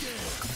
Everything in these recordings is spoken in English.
game.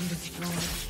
been destroyed.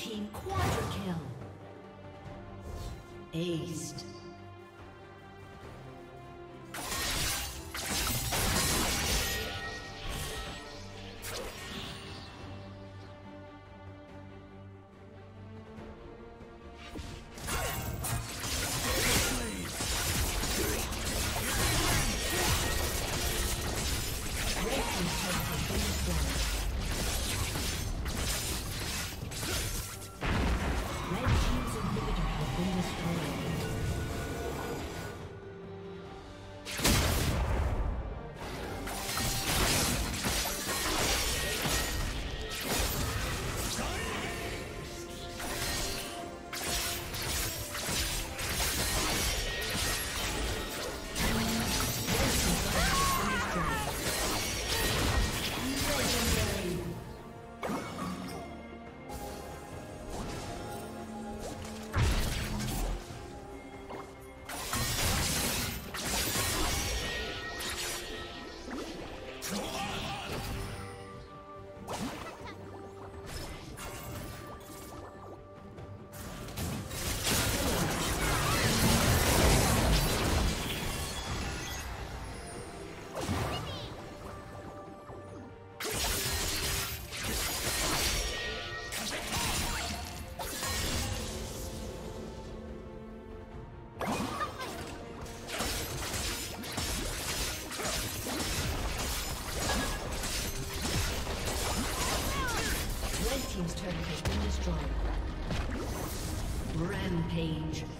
team quadra kill. Aced. Rampage.